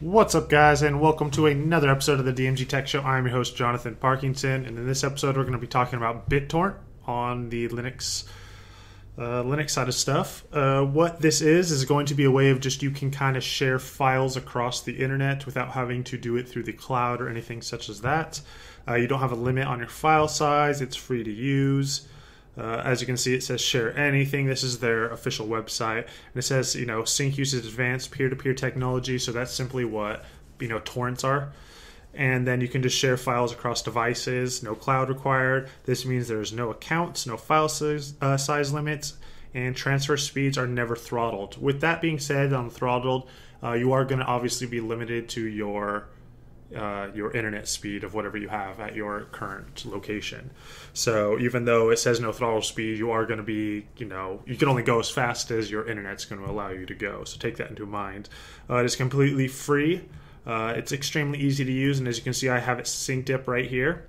What's up, guys, and welcome to another episode of the DMG Tech Show. I'm your host, Jonathan Parkinson, and in this episode, we're going to be talking about BitTorrent on the Linux uh, Linux side of stuff. Uh, what this is is going to be a way of just you can kind of share files across the internet without having to do it through the cloud or anything such as that. Uh, you don't have a limit on your file size. It's free to use. Uh, as you can see, it says share anything. This is their official website, and it says you know sync uses advanced peer-to-peer technology. So that's simply what you know torrents are. And then you can just share files across devices. No cloud required. This means there's no accounts, no file size, uh, size limits, and transfer speeds are never throttled. With that being said, on throttled, uh, you are going to obviously be limited to your uh, your internet speed of whatever you have at your current location. So even though it says no throttle speed, you are going to be, you know, you can only go as fast as your internet's going to allow you to go. So take that into mind. Uh, it is completely free. Uh, it's extremely easy to use, and as you can see, I have it synced up right here.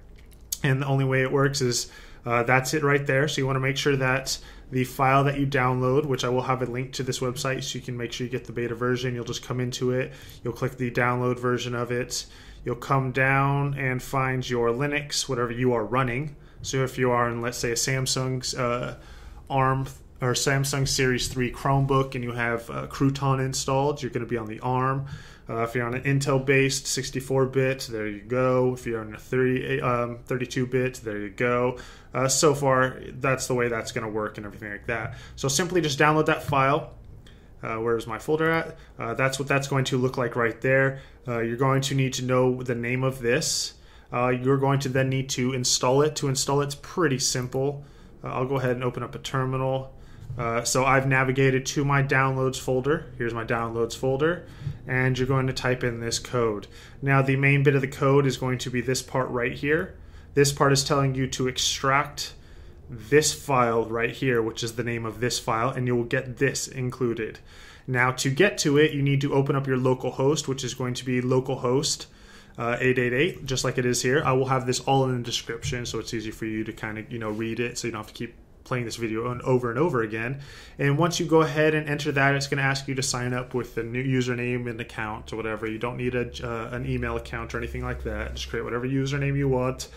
And the only way it works is uh, that's it right there. So you want to make sure that the file that you download, which I will have a link to this website so you can make sure you get the beta version. You'll just come into it, you'll click the download version of it, you'll come down and find your Linux, whatever you are running. So if you are in, let's say, a Samsung uh, ARM or Samsung Series 3 Chromebook and you have uh, Crouton installed, you're going to be on the ARM. Uh, if you're on an Intel based 64 bit, there you go. If you're on a 30, um, 32 bit, there you go. Uh, so far, that's the way that's going to work and everything like that. So simply just download that file. Uh, where's my folder at? Uh, that's what that's going to look like right there. Uh, you're going to need to know the name of this. Uh, you're going to then need to install it. To install it's pretty simple. Uh, I'll go ahead and open up a terminal. Uh, so I've navigated to my downloads folder. Here's my downloads folder, and you're going to type in this code. Now the main bit of the code is going to be this part right here. This part is telling you to extract this file right here, which is the name of this file, and you will get this included. Now, to get to it, you need to open up your local host, which is going to be localhost uh, 888, just like it is here. I will have this all in the description, so it's easy for you to kind of you know read it, so you don't have to keep playing this video over and over again. And once you go ahead and enter that, it's going to ask you to sign up with a new username and account or whatever. You don't need a, uh, an email account or anything like that. Just create whatever username you want.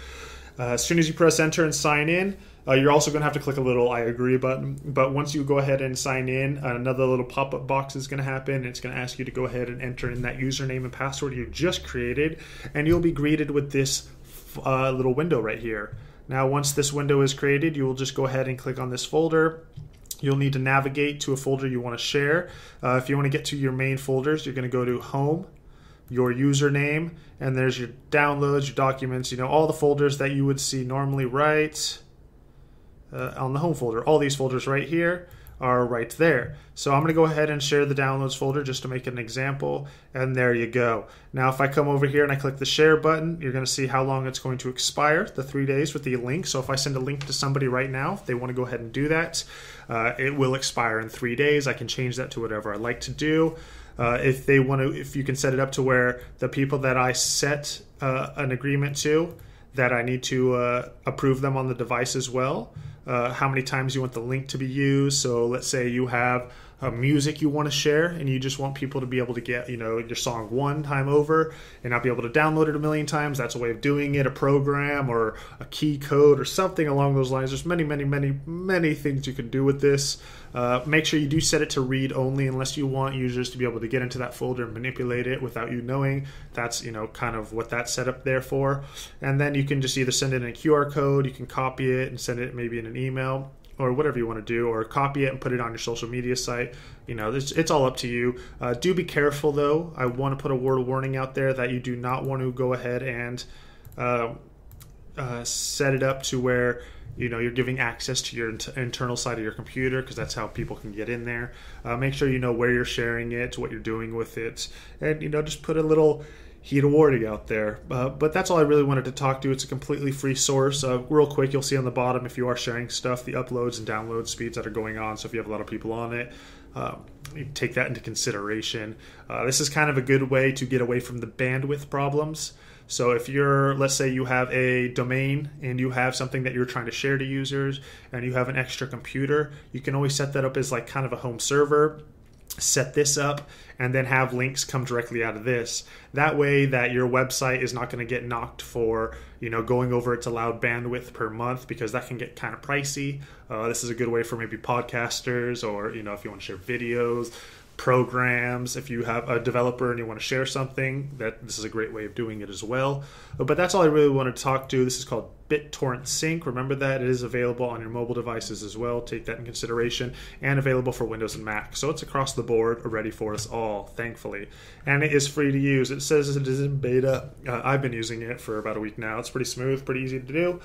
Uh, as soon as you press enter and sign in, uh, you're also going to have to click a little I agree button. But once you go ahead and sign in, another little pop up box is going to happen. It's going to ask you to go ahead and enter in that username and password you just created, and you'll be greeted with this uh, little window right here. Now, once this window is created, you will just go ahead and click on this folder. You'll need to navigate to a folder you want to share. Uh, if you want to get to your main folders, you're going to go to Home, your username, and there's your downloads, your documents, you know, all the folders that you would see normally right uh, on the home folder. All these folders right here are right there. So I'm going to go ahead and share the downloads folder just to make an example. And there you go. Now, if I come over here and I click the share button, you're going to see how long it's going to expire, the three days with the link. So if I send a link to somebody right now, if they want to go ahead and do that, uh, it will expire in three days. I can change that to whatever I like to do. Uh, if they want to, if you can set it up to where the people that I set uh, an agreement to, that I need to uh, approve them on the device as well uh, how many times you want the link to be used. So let's say you have uh, music you want to share and you just want people to be able to get you know your song one time over and not be able to download it a million times. That's a way of doing it a program or a key code or something along those lines. There's many many many many things you can do with this. Uh, make sure you do set it to read only unless you want users to be able to get into that folder and manipulate it without you knowing. That's you know kind of what that's set up there for. And then you can just either send it in a qr code you can copy it and send it maybe in an email or whatever you want to do, or copy it and put it on your social media site. You know, it's, it's all up to you. Uh, do be careful though. I want to put a word of warning out there that you do not want to go ahead and uh, uh, set it up to where you know you're giving access to your internal side of your computer because that's how people can get in there. Uh, make sure you know where you're sharing it, what you're doing with it, and you know just put a little heat of warning out there. Uh, but that's all I really wanted to talk to. It's a completely free source. Uh, real quick, you'll see on the bottom if you are sharing stuff, the uploads and download speeds that are going on. So if you have a lot of people on it, you take that into consideration. Uh, this is kind of a good way to get away from the bandwidth problems. So if you're, let's say you have a domain and you have something that you're trying to share to users and you have an extra computer, you can always set that up as like kind of a home server set this up and then have links come directly out of this that way that your website is not going to get knocked for you know going over its allowed bandwidth per month because that can get kind of pricey uh, this is a good way for maybe podcasters or you know if you want to share videos programs if you have a developer and you want to share something that this is a great way of doing it as well but that's all i really want to talk to this is called BitTorrent Sync. Remember that it is available on your mobile devices as well. Take that in consideration and available for Windows and Mac. So it's across the board, ready for us all, thankfully. And it is free to use. It says it is in beta. Uh, I've been using it for about a week now. It's pretty smooth, pretty easy to do.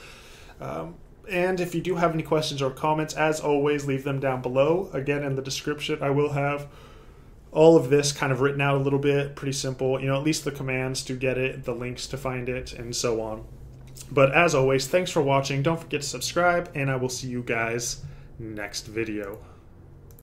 Um, and if you do have any questions or comments, as always, leave them down below. Again, in the description, I will have all of this kind of written out a little bit, pretty simple. You know, at least the commands to get it, the links to find it, and so on. But as always, thanks for watching. Don't forget to subscribe, and I will see you guys next video.